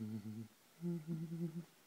Mm-hmm.